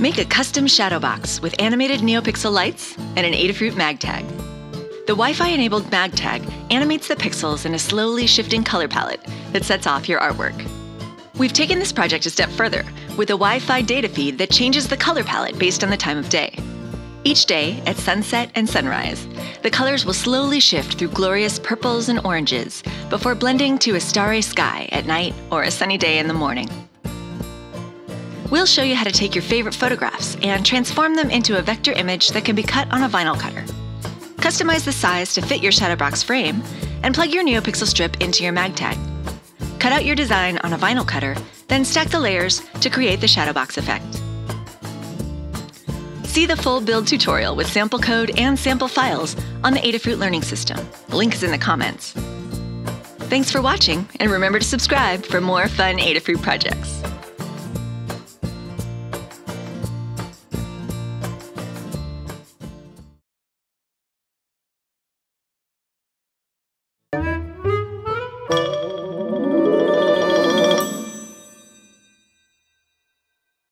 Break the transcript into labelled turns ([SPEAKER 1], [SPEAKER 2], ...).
[SPEAKER 1] Make a custom shadow box with animated NeoPixel lights and an Adafruit MagTag. The Wi-Fi enabled MagTag animates the pixels in a slowly shifting color palette that sets off your artwork. We've taken this project a step further with a Wi-Fi data feed that changes the color palette based on the time of day. Each day, at sunset and sunrise, the colors will slowly shift through glorious purples and oranges before blending to a starry sky at night or a sunny day in the morning. We'll show you how to take your favorite photographs and transform them into a vector image that can be cut on a vinyl cutter. Customize the size to fit your Shadowbox frame and plug your NeoPixel strip into your MagTag. Cut out your design on a vinyl cutter, then stack the layers to create the Shadowbox effect. See the full build tutorial with sample code and sample files on the Adafruit Learning System. Link is in the comments. Thanks for watching, and remember to subscribe for more fun Adafruit projects.